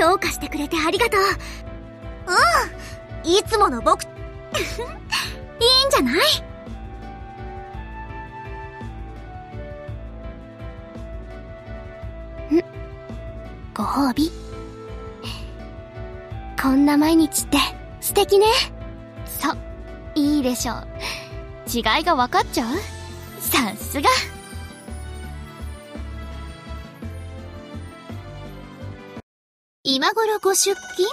強化してくれてありがとう。うん。いつもの僕、いいんじゃない？んご褒美？こんな毎日って素敵ね。そう、いいでしょう。違いが分かっちゃう？さすが。今頃ご出勤？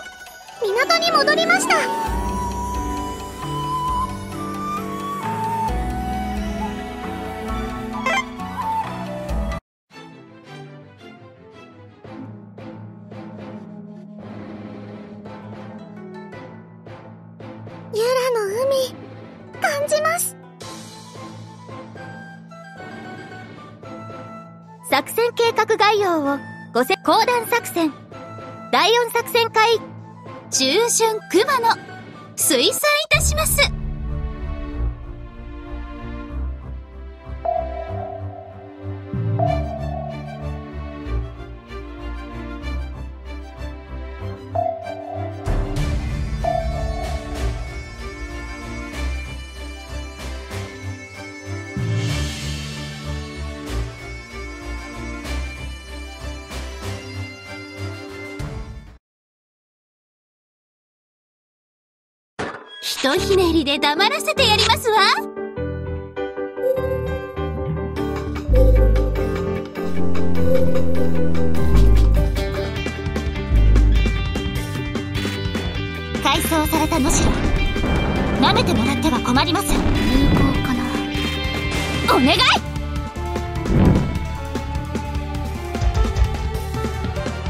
港に戻りました。ユラの海感じます。作戦計画概要をごせ講談作戦。第4作戦会中旬熊野水産いたします。とひねりで黙らせてやりますわ。改装された能代舐めてもらっては困ります。有効かな。お願い！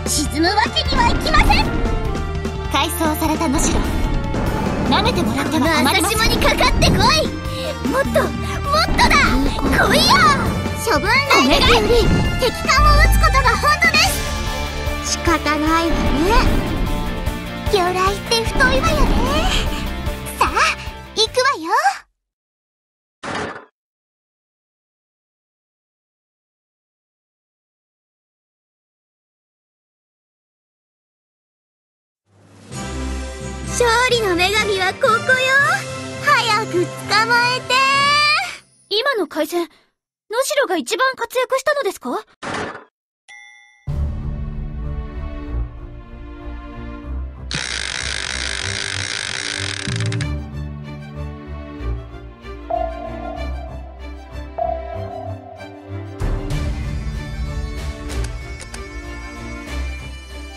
沈むわけにはいきません。改装された能代舐めてもらっては困ります。にかかってこい。もっともっとだ。来いよ。処分来撃より敵艦を撃つことが本当です。仕方ないわね。魚雷って太いわよね。さあ行くわ勝利の女神はここよ。早く捕まえて。今の海戦、野代が一番活躍したのですか？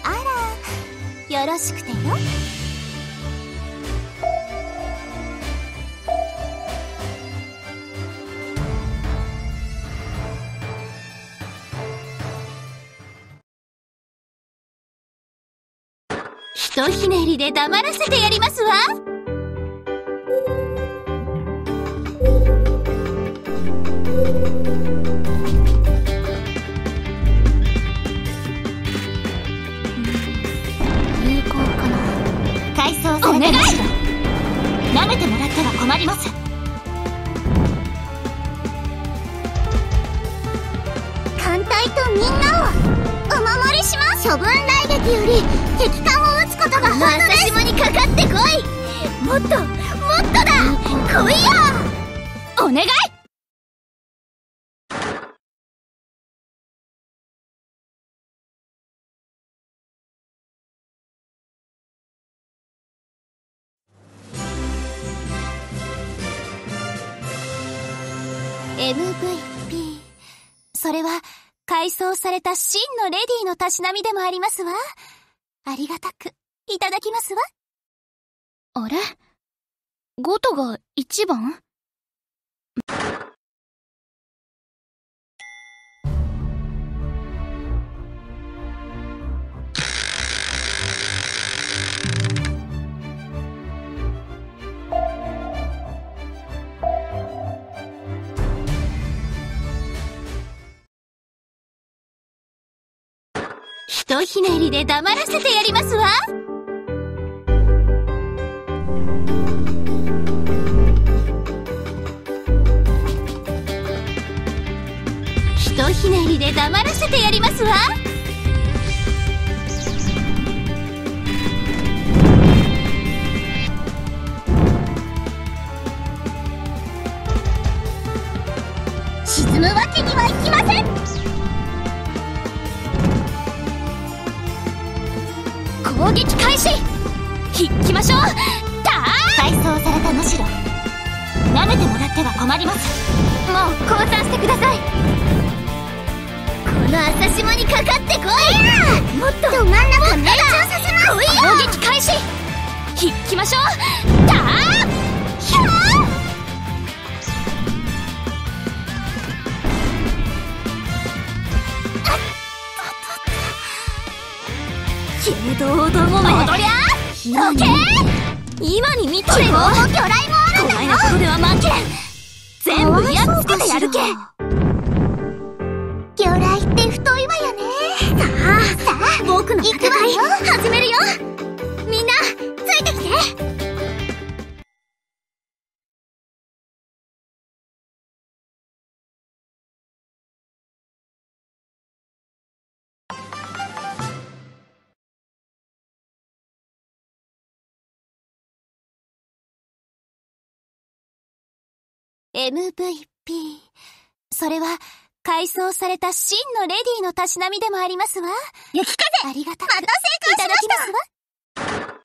あら、よろしくてよ。ひとひねりで黙らせてやりますわ。有効かな改装されてまし舐めてもらっては困ります。艦隊とみんなをお守りします。処分雷撃より敵艦ことが本当です島にかかってこいもっともっとだ来いよお願い MVP それは改装された真のレディーのたしなみでもありますわ。ありがたく。いただきますわ。あれ？ゴトが一番？ひとひねりで黙らせてやりますわ。ひねりで黙らせてやりますわ。沈むわけにはいきません。攻撃開始。きましょう。されたむしろ舐めてもらっては困ります。もう降参してください。この朝霜にかかってこいもっとど真ん中命中させます攻撃開始引きましょうたひゃー道どもめ踊りゃどけ今に見とれよ魚雷もあるんだよお前のことでは負けん全部やっつけてやるけ。いわよね。さあさあ僕の戦い始めるよ。みんなついてきて「MVP」それは改装された真のレディーのたしなみでもありますわ。雪風ありがたくまた成功いただきしましたますわ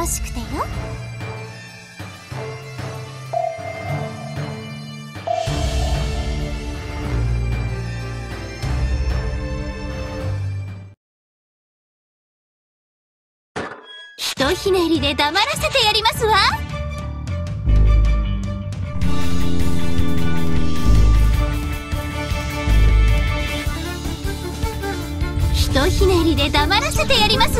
ろしくてよ。ひとひねりで黙らせてやりますわ。ひとひねりで黙らせてやりますわ。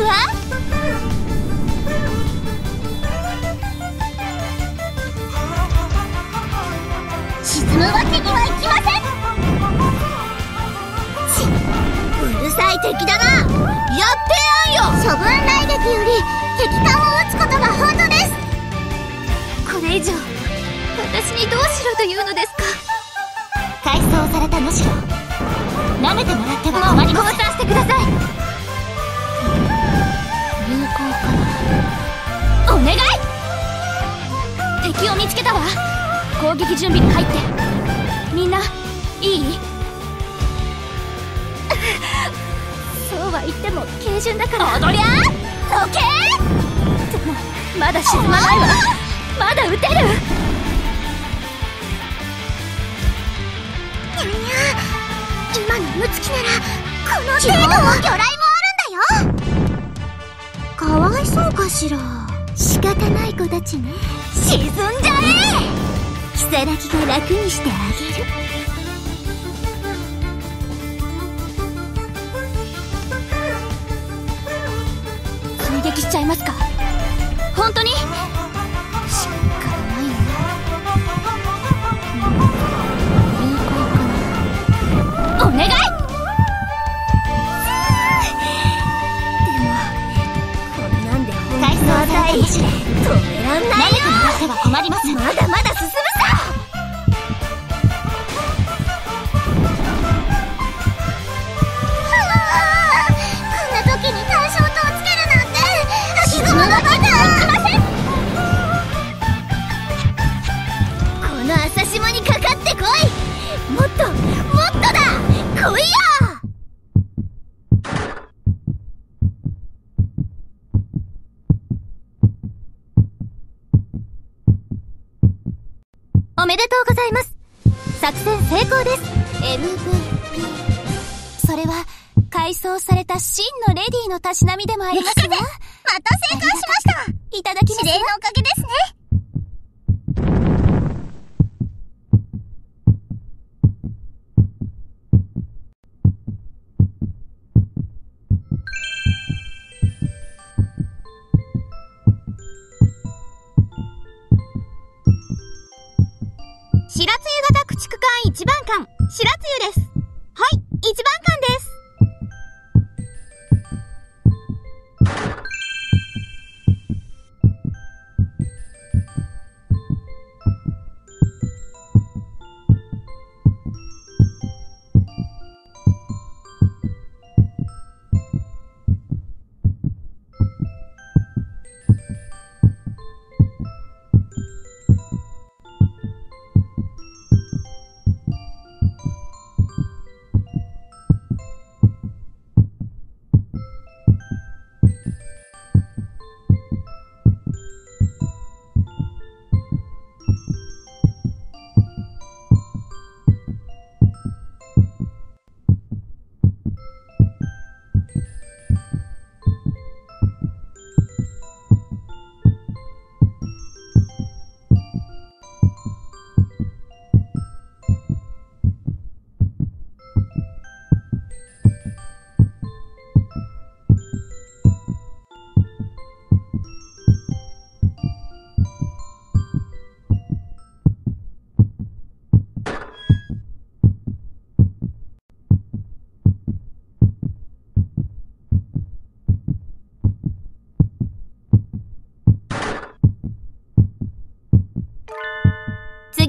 むわけにはいきません。ちうるさい敵だなやってやんよ。処分雷撃より敵艦を撃つことが本当です。これ以上私にどうしろというのですか。改装された能代舐めてもらっては困ります。降参してください。有効かな。お願い。敵を見つけたわ攻撃準備に入って。みんないい？そうは言っても軽順だから。踊りゃどけでもまだ沈まないわ。まだ撃てる？にゃにゃ今のムツキならこの程度の魚雷もあるんだよ。かわいそうかしら。仕方ない子たちね。沈んじゃえ如月が楽にしてあげる。追撃しちゃいますか？本当に？しかないな有効かな。お願い！こんなんで改装された止めらんないよ。てもらっては困ります。まだまだ進むおめでとうございます。作戦成功です。MVP それは改装された真のレディーのたしなみでもありますわ。また成功しました。いただきます指令のおかげですね型駆逐艦一番艦白露です。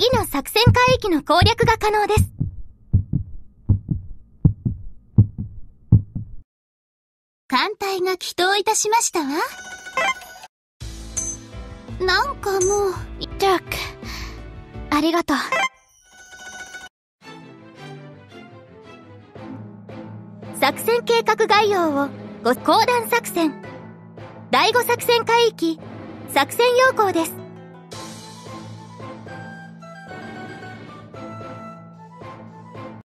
次の作戦海域の攻略が可能です。艦隊が祈祷いたしましたわ。なんかもう、ジャック、ありがとう。作戦計画概要をご講談作戦。第5作戦海域、作戦要項です。